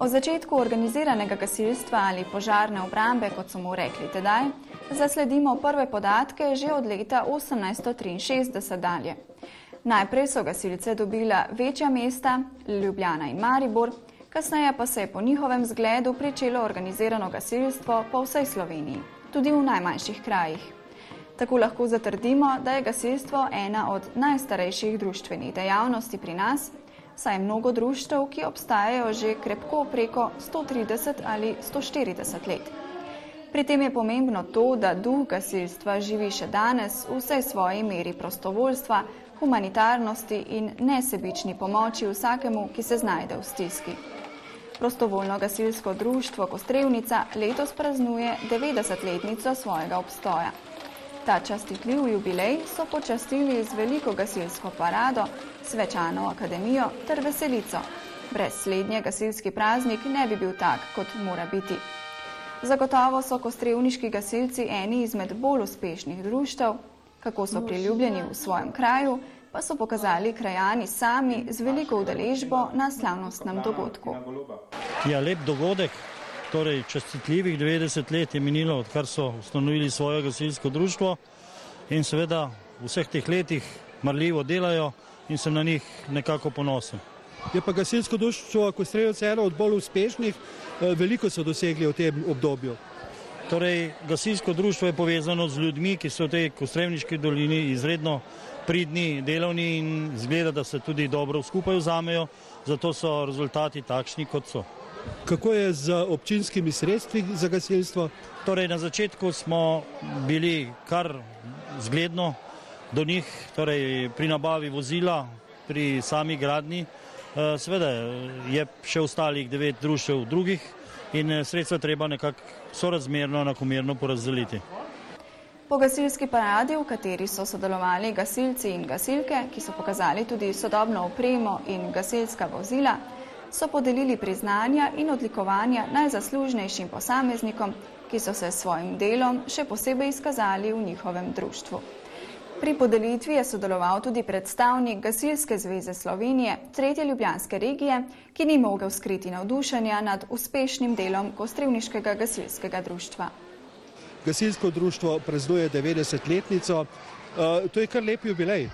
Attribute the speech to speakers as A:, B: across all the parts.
A: O začetku organiziranega gasilstva ali požarne obrambe, kot so mu rekli tedaj, zasledimo prve podatke že od leta 1863 dalje. Najprej so gasilce dobila večja mesta, Ljubljana in Maribor, kasneje pa se je po njihovem zgledu pričelo organizirano gasilstvo po vsej Sloveniji, tudi v najmanjših krajih. Tako lahko zatrdimo, da je gasilstvo ena od najstarejših društvenih dejavnosti pri nas, saj je mnogo društev, ki obstajajo že krepko preko 130 ali 140 let. Pri tem je pomembno to, da duh gasilstva živi še danes v vsej svoji meri prostovoljstva, humanitarnosti in nesebični pomoči vsakemu, ki se znajde v stiski. Prostovoljno gasilsko društvo Kostrevnica letos praznuje 90-letnico svojega obstoja. Ta častitljiv jubilej so počastili z veliko gasilsko parado, svečano akademijo ter veselico. Brez slednje gasilski praznik ne bi bil tak, kot mora biti. Zagotovo so kostrevniški gasilci eni izmed bolj uspešnih društev, kako so priljubljeni v svojem kraju, pa so pokazali krajani sami z veliko udeležbo na slavnostnem dogodku.
B: Ja, lep dogodek, torej čestitljivih 90 let je minilo, odkar so ustanovili svoje gasilsko društvo in seveda v vseh teh letih marljivo delajo in sem na njih nekako ponosen.
C: Je pa gasilsko društvo Kostrevce eno od bolj uspešnih, veliko so dosegli v tem obdobju.
B: Torej, gasilsko društvo je povezano z ljudmi, ki so v tej Kostrevniški dolini izredno pridni, delovni in zgleda, da se tudi dobro skupaj vzamejo, zato so rezultati takšni, kot so.
C: Kako je z občinskimi sredstvi za gasilstvo?
B: Torej, na začetku smo bili kar zgledno do njih, torej pri nabavi vozila, pri sami gradni. Seveda je še ostalih devet društev drugih in sredstva treba nekako sorazmerno, enakomerno porazdeliti.
A: Po gasilski paradi, v kateri so sodelovali gasilci in gasilke, ki so pokazali tudi sodobno opremo in gasilska vozila, so podelili priznanja in odlikovanja najzaslužnejšim posameznikom, ki so se s svojim delom še posebej izkazali v njihovem društvu. Pri podelitvi je sodeloval tudi predstavnik Gasilske zveze Slovenije, tretje ljubljanske regije, ki ni mogel skriti navdušenja nad uspešnim delom Kostrevniškega gasilskega društva.
C: Gasilsko društvo praznuje 90-letnico, to je kar lep jubilej.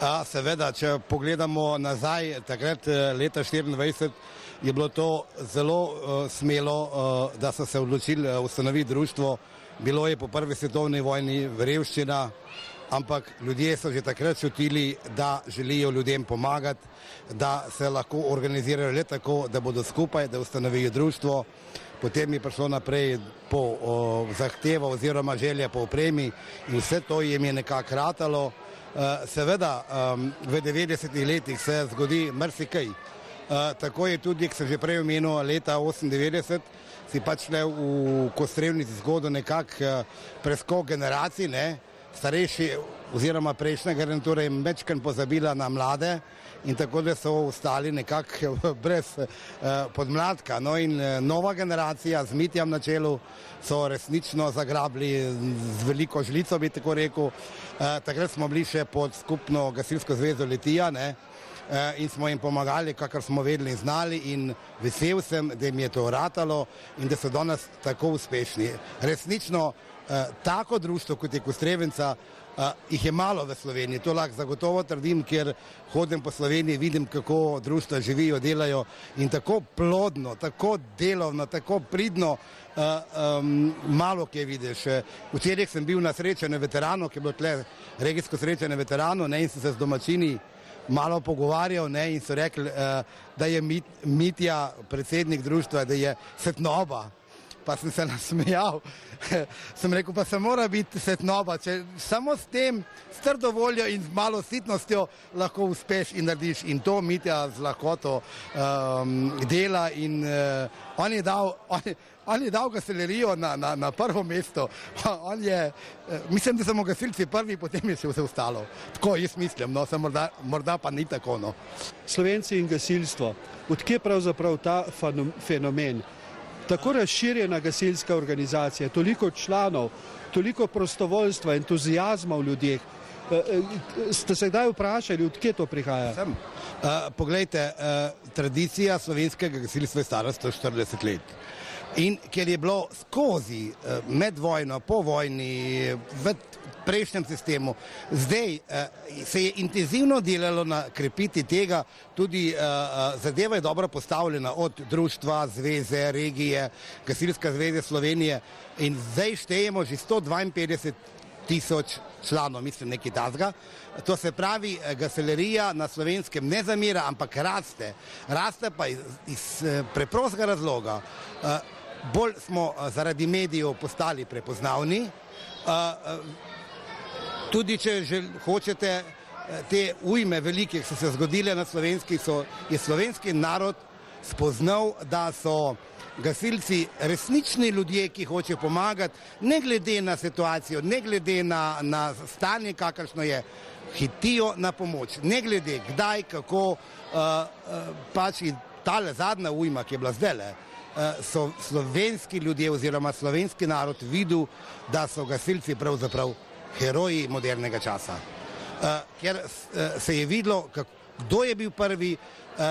D: A, seveda, če pogledamo nazaj, takrat leta 24 je bilo to zelo uh, smelo, uh, da so se odločili ustanoviti društvo. Bilo je po prvi svetovni vojni revščina, ampak ljudje so že takrat čutili, da želijo ljudem pomagati, da se lahko organizirajo le tako, da bodo skupaj, da ustanovijo društvo. Potem je prišlo naprej po o, zahtevo oziroma želje po opremi in vse to jim je nekako ratalo. Uh, seveda v 90-ih letih se zgodi marsikaj. Uh, tako je tudi, kot sem že prej omenil, leta 98 si pač le v Kostrevnici zgodil nekak uh, preskok generacij, ne? Starejši oziroma prejšnja garnitura je mečken pozabila na mlade in tako da so ostali nekako brez uh, podmladka. No in uh, nova generacija z Mitjem na čelu so resnično zagrabili z veliko žlico, bi tako rekel. Uh, takrat smo bili še pod skupno gasilsko zvezo Letija ne? In smo jim pomagali, kakor smo vedeli in znali in vesel sem, da jim je to ratalo in da so danes tako uspešni. Resnično, eh, tako društvo, kot je Kostrevenca, eh, jih je malo v Sloveniji. To lahko zagotovo trdim, ker hodim po Sloveniji, vidim, kako društva živijo, delajo in tako plodno, tako delovno, tako pridno, eh, um, malo kje vidiš. Včeraj sem bil na srečanju veteranov, ki je bilo tle regijsko srečanje veteranov ne, in sem se z domačini malo pogovarjal ne, in so rekli, uh, da je mit, Mitja, predsednik društva, da je svetnoba. Pa sem se nasmejal, sem rekel, pa se mora biti svetnoba, če samo s tem, s trdo voljo in z malo sitnostjo lahko uspeš in narediš. In to Mitja z lahkoto um, dela in uh, on je dal, on je, on je dal gasilerijo na, na, na prvo mesto. Je, mislim, da smo gasilci prvi, potem je še vse ostalo. Tako jaz mislim, no, morda, morda pa ni tako. No.
C: Slovenci in gasilstvo, odkje pravzaprav ta fenomen? Tako razširjena gasilska organizacija, toliko članov, toliko prostovoljstva, entuzijazma v ljudeh. Ste se kdaj vprašali, odkje to prihaja?
D: Sem. Uh, poglejte, uh, tradicija slovenskega gasilstva je stara 140 let. In ker je bilo skozi uh, medvojno, po vojni, v prejšnjem sistemu. Zdaj uh, se je intenzivno delalo na krepiti tega, tudi uh, zadeva je dobro postavljena od društva, zveze, regije, Gasilska zveze Slovenije in zdaj štejemo že 152 tisoč članov, mislim, nekaj tazga. To se pravi, gaselerija na slovenskem ne zamira, ampak raste. Raste pa iz, iz preprostega razloga. Bolj smo zaradi medijev postali prepoznavni tudi če že hočete eh, te ujme velike, ki so se zgodile na slovenski, so, je slovenski narod spoznal, da so gasilci resnični ljudje, ki hočejo pomagati, ne glede na situacijo, ne glede na, na stanje, kakršno je, hitijo na pomoč, ne glede kdaj, kako, uh, uh, pač in tale zadnja ujma, ki je bila zdaj le, uh, so slovenski ljudje oziroma slovenski narod videl, da so gasilci pravzaprav heroji modernega časa. Uh, ker uh, se je videlo, kdo je bil prvi, uh,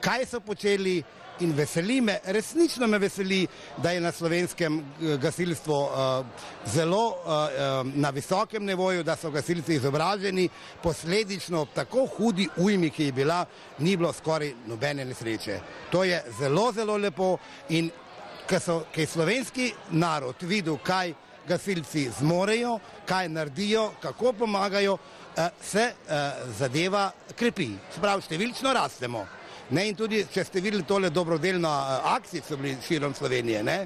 D: kaj so počeli in veseli me, resnično me veseli, da je na slovenskem gasilstvo uh, zelo uh, na visokem nevoju, da so gasilci izobraženi, posledično tako hudi ujmi, ki je bila, ni bilo skoraj nobene nesreče. To je zelo, zelo lepo in ker je slovenski narod videl, kaj gasilci zmorejo, kaj naredijo, kako pomagajo, eh, se eh, zadeva krepi. Sprav, številčno rastemo. Ne, in tudi, če ste videli tole dobrodelno eh, akcijo, so bili širom Slovenije, ne,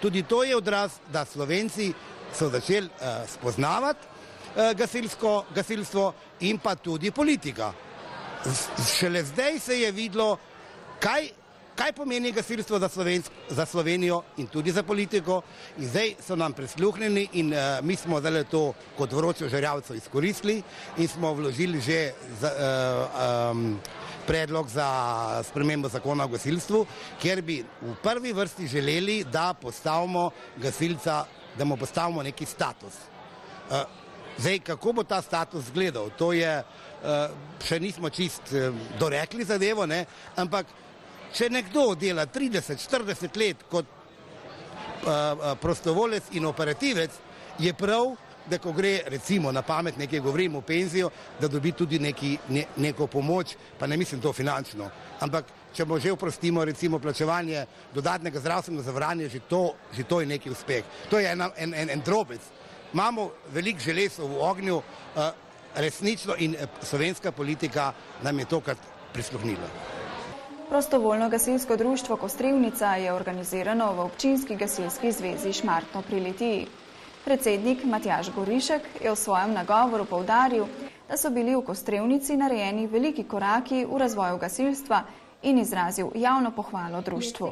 D: tudi to je odraz, da Slovenci so začeli spoznavati gasilsko, gasilstvo in pa tudi politika. Šele zdaj se je videlo, kaj kaj pomeni gasilstvo za, za Slovenijo in tudi za politiko. In zdaj so nam prisluhnili in uh, mi smo zdaj to kot vročo žerjavco izkoristili in smo vložili že za, uh, um, predlog za spremembo zakona o gasilstvu, kjer bi v prvi vrsti želeli, da postavimo gasilca, da mu postavimo neki status. Uh, zdaj, kako bo ta status izgledal, to je, uh, še nismo čist uh, dorekli zadevo, ne? ampak Če nekdo dela 30-40 let kot uh, prostovolec in operativec, je prav, da ko gre recimo na pamet nekaj govorimo o penzijo, da dobi tudi neki, ne, neko pomoč, pa ne mislim to finančno. Ampak če mu že oprostimo recimo plačevanje dodatnega zdravstvenega zavarovanja, že, že to je neki uspeh. To je ena, en, en, en drobec. Imamo velik želez v ognju, uh, resnično in slovenska politika nam je tokrat prisluhnila.
A: Prostovoljno gasilsko društvo Kostrevnica je organizirano v občinski gasilski zvezi Šmartno pri Litiji. Predsednik Matjaž Gorišek je v svojem nagovoru povdaril, da so bili v Kostrevnici narejeni veliki koraki v razvoju gasilstva in izrazil javno pohvalo društvu.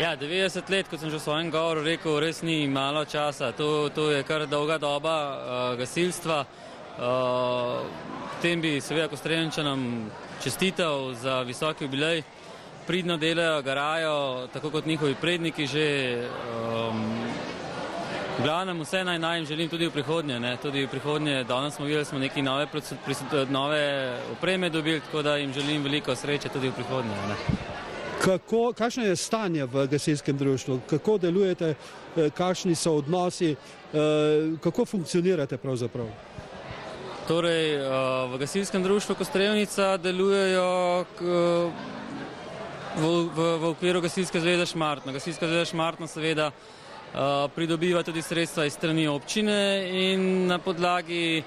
E: Ja, 90 let, kot sem že v svojem govoru rekel, res ni malo časa. To, to je kar dolga doba uh, gasilstva. Uh, tem bi seveda Kostrevničanom čestitev za visoki jubilej. Pridno delajo, garajo, tako kot njihovi predniki že. Um, v glavnem vse naj naj jim želim tudi v prihodnje. Ne? Tudi v prihodnje, danes smo videli, smo neki nove, nove opreme dobili, tako da jim želim veliko sreče tudi v prihodnje. Ne?
C: Kako, kakšno je stanje v gasilskem društvu, kako delujete, eh, kakšni so odnosi, eh, kako funkcionirate pravzaprav?
E: Torej, eh, v gasilskem društvu Kostrevnica delujejo v, v, v okviru Gasilske zveze Šmartno. Gasilska zveza Šmartno seveda eh, pridobiva tudi sredstva iz strani občine in na podlagi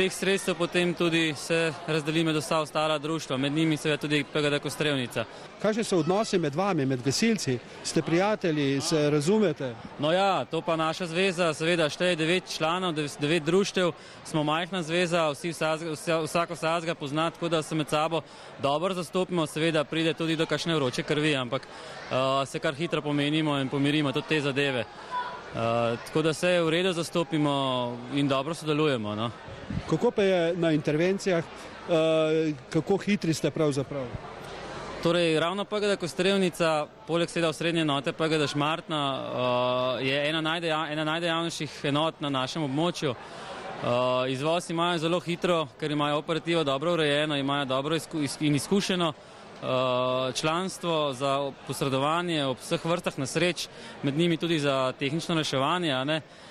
E: teh sredstev potem tudi se razdeli med vsa ostala društva, med njimi seveda tudi PGD Kostrevnica.
C: Kakšne so odnosi med vami, med gasilci? Ste prijatelji, se razumete?
E: No ja, to pa naša zveza, seveda šteje devet članov, devet društev, smo majhna zveza, vsi vsako sazga pozna, tako da se med sabo dobro zastopimo, seveda pride tudi do kakšne vroče krvi, ampak uh, se kar hitro pomenimo in pomirimo tudi te zadeve. Uh, tako da se v redu zastopimo in dobro sodelujemo. No.
C: Kako pa je na intervencijah, uh, kako hitri ste pravzaprav?
E: Torej, ravno PGD Kostrevnica, poleg seda v srednje enote PGD Šmartna, uh, je ena, najdeja, ena najdejavnejših enot na našem območju. Uh, izvoz imajo zelo hitro, ker imajo operativo dobro urejeno, imajo dobro izku, iz, in izkušeno uh, članstvo za posredovanje ob vseh vrstah nesreč, med njimi tudi za tehnično reševanje. Uh,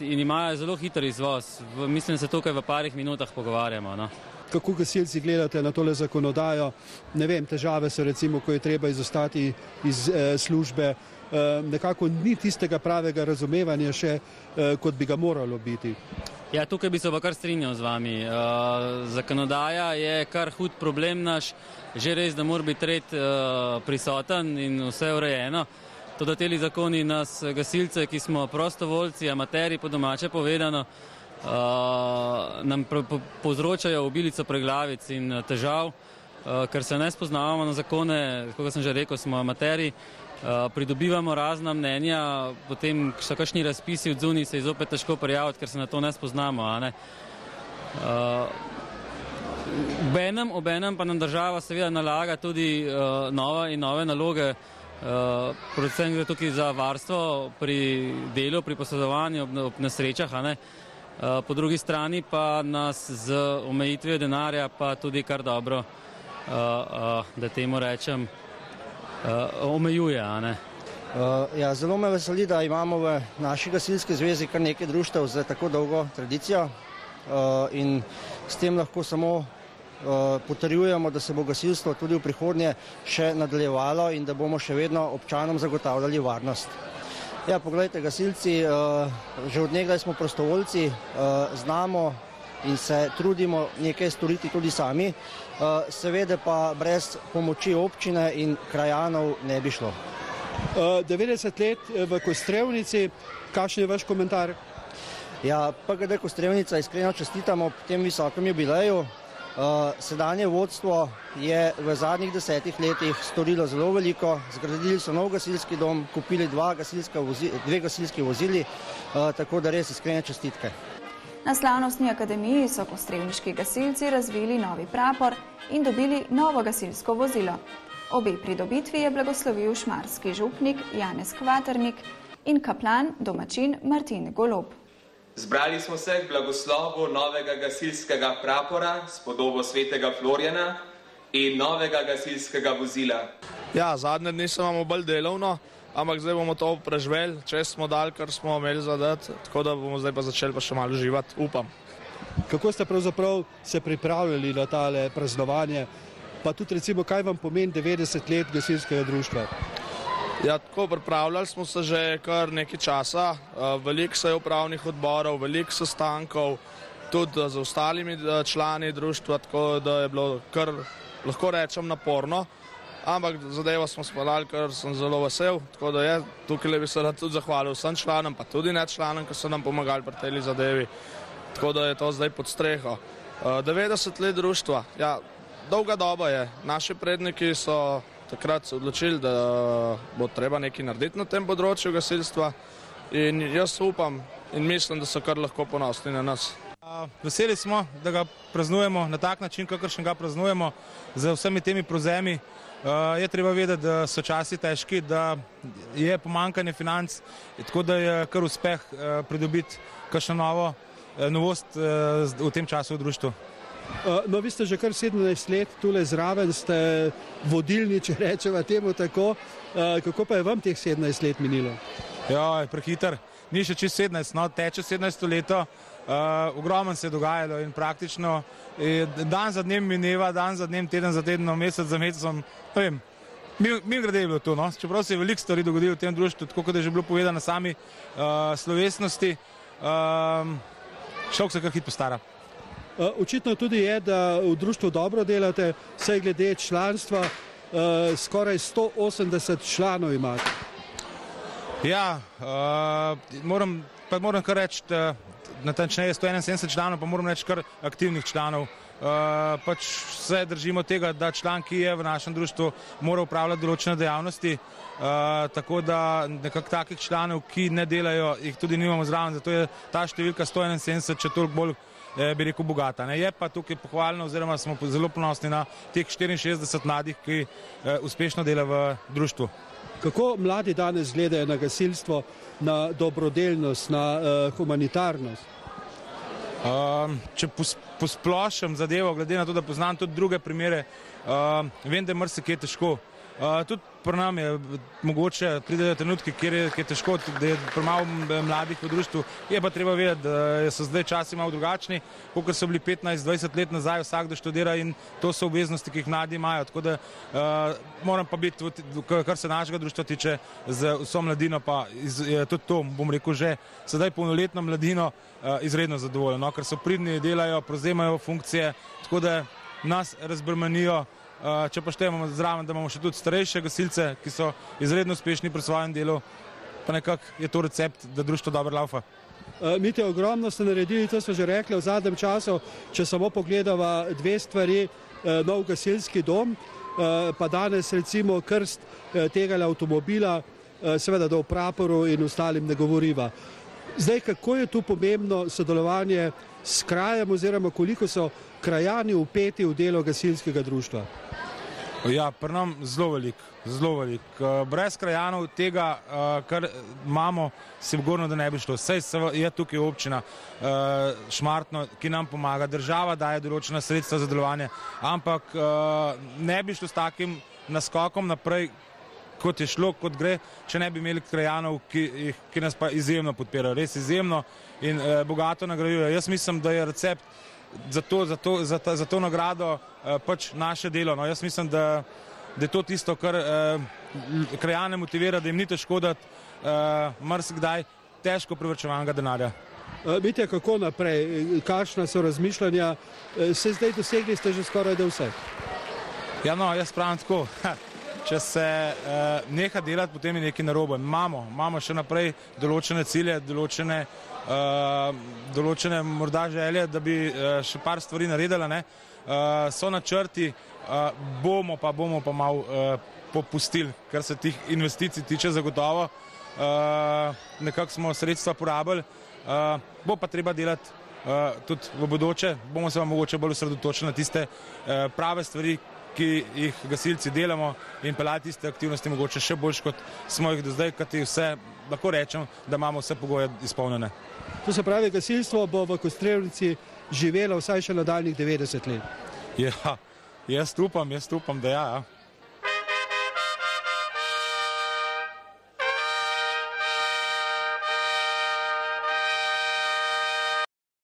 E: in imajo zelo hiter izvoz. V, mislim, da se tukaj v parih minutah pogovarjamo. No.
C: Kako gasilci gledate na tole zakonodajo? Ne vem, težave so recimo, ko je treba izostati iz eh, službe. Eh, nekako ni tistega pravega razumevanja še, eh, kot bi ga moralo biti.
E: Ja, tukaj bi se pa kar strinjal z vami. Uh, zakonodaja je kar hud problem naš, že res, da mora biti red uh, prisoten in vse urejeno. Tudi te zakoni nas, gasilce, ki smo prostovoljci, amateri, po domače povedano, uh, nam povzročajo obilico preglavic in težav, uh, ker se ne spoznavamo na zakone, kot sem že rekel, smo amateri. Eh, pridobivamo razna mnenja, potem so kakšni razpisi od zunij, se je zopet težko prijaviti, ker se na to ne spoznamo. Ne? Uh, obenem, obenem pa nam država seveda nalaga tudi uh, nove in nove naloge, uh, predvsem gre tukaj za varstvo pri delu, pri posledovanju ob, ob nesrečah, uh, po drugi strani pa nas z omejitvijo denarja pa tudi kar dobro, uh, uh, da temu rečem, uh, omejuje.
F: Uh, ja, zelo me veseli, da imamo v naši gasilski zvezi kar nekaj društev z tako dolgo tradicijo uh, in s tem lahko samo uh, potrjujemo, da se bo gasilstvo tudi v prihodnje še nadaljevalo in da bomo še vedno občanom zagotavljali varnost. Ja, pogledajte, gasilci, uh, že od nekdaj smo prostovoljci, uh, znamo in se trudimo nekaj storiti tudi sami, eh, seveda pa brez pomoči občine in krajanov ne bi šlo.
C: 90 eh, let eh, v Kostrevnici, kakšen je vaš komentar?
F: Ja, PGD Kostrevnica iskreno čestitamo tem visokem jubileju. Sedanje vodstvo je v zadnjih desetih letih storilo zelo veliko, zgradili so nov gasilski dom, kupili gasilska vozi, dve gasilski vozili, tako da res iskrene čestitke.
A: Na slavnostni akademiji so kostrevniški gasilci razvili novi prapor in dobili novo gasilsko vozilo. Obe pridobitvi je blagoslovil šmarski župnik Janez Kvaternik in kaplan domačin Martin Golob.
G: Zbrali smo se k blagoslovu novega gasilskega prapora s podobo svetega Florjana in novega gasilskega vozila.
H: Ja, zadnje dni se imamo bolj delovno ampak zdaj bomo to preživeli, če smo dal, kar smo imeli zadati, tako da bomo zdaj pa začeli pa še malo živeti, upam.
C: Kako ste pravzaprav se pripravljali na tale praznovanje, pa tudi recimo, kaj vam pomeni 90 let gasilskega društva?
H: Ja, tako pripravljali smo se že kar nekaj časa, eh, veliko se je upravnih odborov, veliko sestankov, tudi z ostalimi eh, člani društva, tako da je bilo kar, lahko rečem, naporno ampak zadevo smo spalali, ker sem zelo vesel. Tako da je tukaj bi se rad tudi zahvalil vsem članom, pa tudi ne članom, ki so nam pomagali pri tej zadevi. Tako da je to zdaj pod streho. 90 eh, let društva, ja, dolga doba je. Naši predniki so takrat odločili, da bo treba nekaj narediti na tem področju gasilstva in jaz upam in mislim, da so kar lahko ponosni na nas.
I: Veseli smo, da ga praznujemo na tak način, kakršen ga praznujemo, z vsemi temi prozemi. Je treba vedeti, da so časi težki, da je pomankanje financ, tako da je kar uspeh pridobiti kakšno novo novost v tem času v društvu.
C: Uh, no, vi ste že kar 17 let tukaj zraven, ste vodilni, če rečemo temu tako. Uh, kako pa je vam teh 17 let minilo?
I: Ja, prehiter. Ni še čez 17, no, teče 17 leto. Uh, ogromno se je dogajalo in praktično je, dan za dnem mineva, dan za dnem, teden za tednom, mesec za mesecem. Mi, mi grede je bilo to, no? čeprav se je veliko stvari dogodilo v tem društvu, tako kot je že bilo povedano na sami uh, slovesnosti, um, šok se kar hitro stara.
C: Uh, očitno tudi je, da v društvu dobro delate, vse glede članstva, uh, skoraj 180 članov imate.
I: Ja, uh, moram, pa moram kar reči, natančneje 171 članov, pa moram reči kar aktivnih članov. Uh, pač vse držimo tega, da član, ki je v našem društvu, mora upravljati določene dejavnosti, uh, tako da nekako takih članov, ki ne delajo, jih tudi nimamo zraven, zato je ta številka 171 še toliko bolj, eh, bi rekel, bogata. Ne? Je pa tukaj pohvalno, oziroma smo zelo ponosni na teh 64 mladih, ki eh, uspešno delajo v društvu.
C: Kako mladi danes gledajo na gasilstvo, na dobrodelnost, na uh, humanitarnost?
I: Um, če pos, posplošim zadevo, glede na to, da poznam tudi druge primere, um, vem, da je marsikaj težko. Uh, tudi pri nam je mogoče pridejo trenutki, kjer je, kjer je težko, da je premalo mladih v društvu. Je pa treba vedeti, da so zdaj časi malo drugačni, kot so bili 15-20 let nazaj, vsak da študira in to so obveznosti, ki jih mladi imajo. Tako da uh, moram pa biti, kar se našega društva tiče, z vso mladino, pa iz, tudi to, bom rekel, že sedaj polnoletno mladino uh, izredno zadovoljen, no, ker so pridni, delajo, prevzemajo funkcije, tako da nas razbremenijo. Eh, če pa štejemo zraven, da imamo še tudi starejše gasilce, ki so izredno uspešni pri svojem delu, pa nekako je to recept, da društvo dobro laufa.
C: Eh, Mi te ogromno ste naredili, to smo že rekli v zadnjem času, če samo pogledava dve stvari, eh, nov gasilski dom, pa danes recimo krst tega avtomobila, seveda da v praporu in ostalim ne govoriva. Zdaj, kako je tu pomembno sodelovanje s krajem oziroma koliko so krajani upeti v delo gasilskega društva?
I: Ja, pri nam zelo velik, zelo velik. Eh, brez krajanov tega, eh, kar imamo, se vgorno, da ne bi šlo. Sej je tukaj občina eh, Šmartno, ki nam pomaga, država daje določena sredstva za delovanje, ampak ne bi šlo s takim naskokom naprej, kot je šlo, kot gre, če ne bi imeli krajanov, ki, ki nas pa izjemno podpirajo, res izjemno in bogato nagrajujejo. Jaz mislim, da je recept za to, za to, za ta, za to nagrado uh, pač naše delo. No, jaz mislim, da, da je to tisto, kar uh, krajane motivira, da jim ni težko dati uh, marsikdaj težko privrčevanega denarja.
C: Vidite, kako naprej, kakšna so razmišljanja, se zdaj dosegli ste že skoraj da vse.
I: Ja, no, jaz pravim tako. Če se uh, neha delati, potem je nekaj narobe. Imamo, imamo še naprej določene cilje, določene uh, določene morda želje, da bi uh, še par stvari naredila. Uh, so načrti, uh, bomo pa, bomo pa malo uh, popustili, kar se tih investicij tiče zagotovo. Uh, nekako smo sredstva porabili, uh, bo pa treba delati uh, tudi v bodoče, bomo se pa mogoče bolj osredotočili na tiste uh, prave stvari, ki jih gasilci delamo in pelati tiste aktivnosti mogoče še boljš, kot smo jih do zdaj, kajti vse, lahko rečem, da imamo vse pogoje izpolnjene.
C: To se pravi, gasilstvo bo v Kostrevnici živelo vsaj še nadaljnih 90 let.
I: Ja, jaz upam, jaz upam, da ja. ja.